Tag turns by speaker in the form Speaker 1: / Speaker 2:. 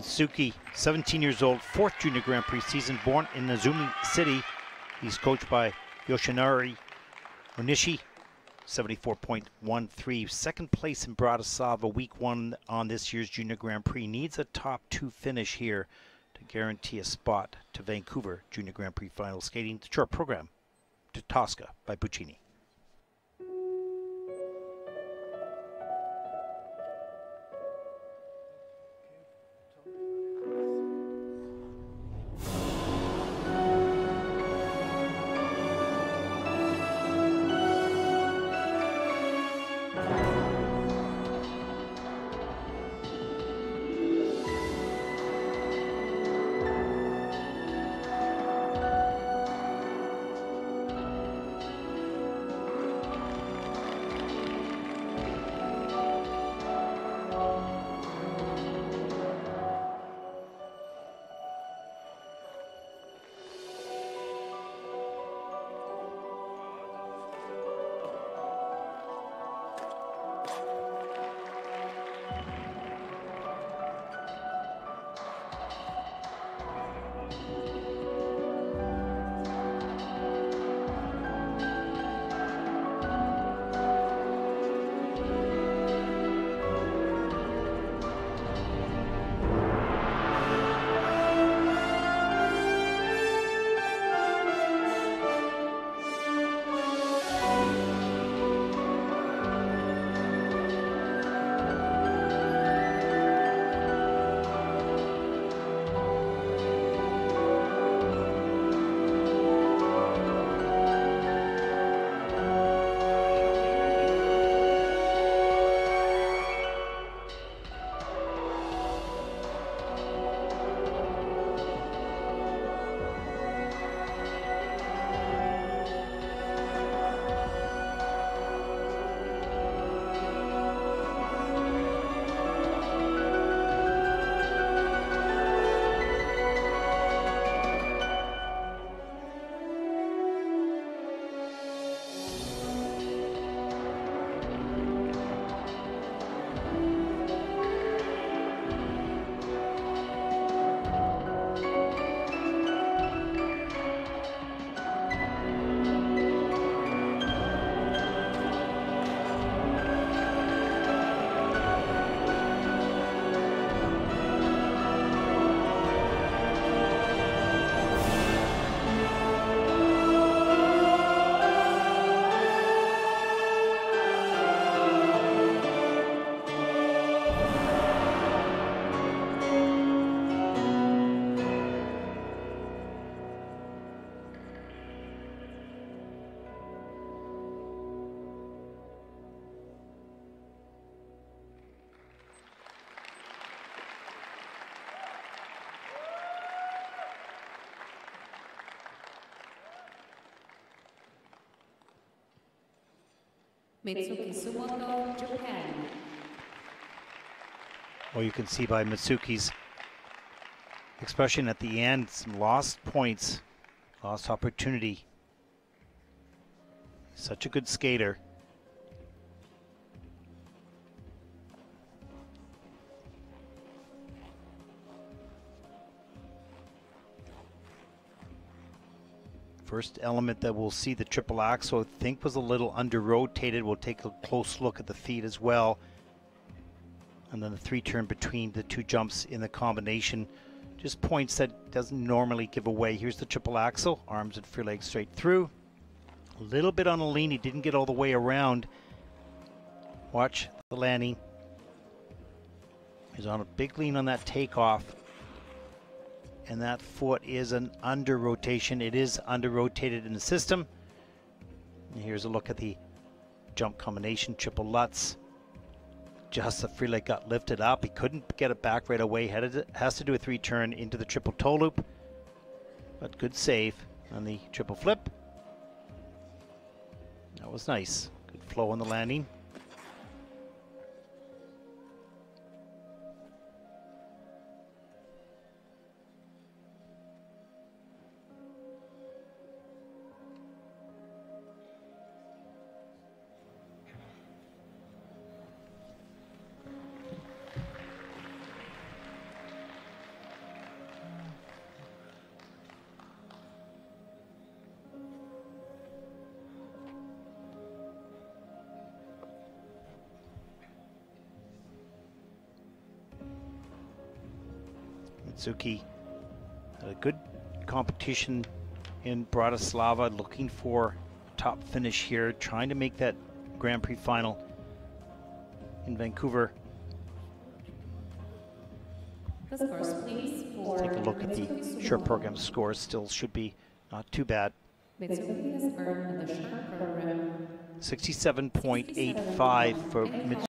Speaker 1: Mitsuki, 17 years old, fourth Junior Grand Prix season, born in Nezumi City. He's coached by Yoshinari Onishi, 74.13. Second place in Bratislava, week one on this year's Junior Grand Prix. Needs a top two finish here to guarantee a spot to Vancouver Junior Grand Prix final skating. The short program to Tosca by Puccini. Mitsuki Sumoto, Japan. Well, you can see by Mitsuki's expression at the end, some lost points, lost opportunity. Such a good skater. First element that we'll see the triple axel, I think was a little under rotated. We'll take a close look at the feet as well. And then the three turn between the two jumps in the combination. Just points that doesn't normally give away. Here's the triple axel, arms and free legs straight through. A little bit on a lean, he didn't get all the way around. Watch the landing. He's on a big lean on that takeoff and that foot is an under rotation. It is under rotated in the system. And here's a look at the jump combination, triple Lutz. Just the free leg got lifted up. He couldn't get it back right away. Had it, has to do a three turn into the triple toe loop. But good save on the triple flip. That was nice. Good flow on the landing. Mitsuki had a good competition in Bratislava, looking for top finish here, trying to make that Grand Prix final in Vancouver.
Speaker 2: Scores, please, for
Speaker 1: Take a look at the
Speaker 2: Mitsubishi
Speaker 1: short program scores. Still should be not too bad.
Speaker 2: Mitsubishi has earned the short program
Speaker 1: 67.85 for Mitsuki.